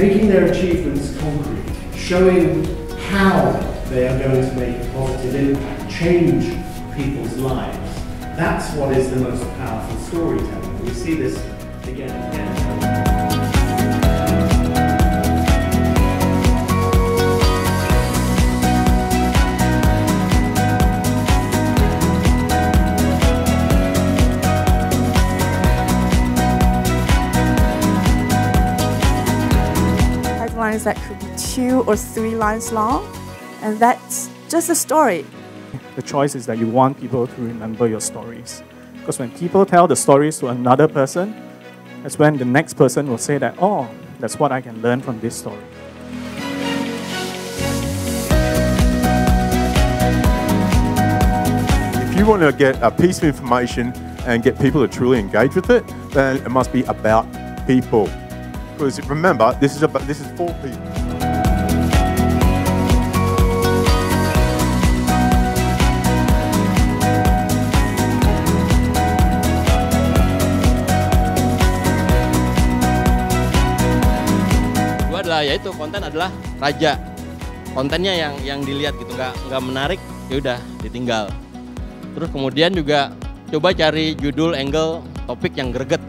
making their achievements concrete, showing how they are going to make a positive impact, change people's lives. That's what is the most powerful storytelling. We see this again and again. Taglines that could be two or three lines long, and that's just a story. The choice is that you want people to remember your stories. Because when people tell the stories to another person, that's when the next person will say that, oh, that's what I can learn from this story. If you want to get a piece of information and get people to truly engage with it, then it must be about people. Because remember, this is about this is for people. Kedua adalah yaitu konten adalah raja. Kontennya yang yang dilihat gitu nggak nggak menarik ya udah ditinggal. Terus kemudian juga coba cari judul angle topik yang greget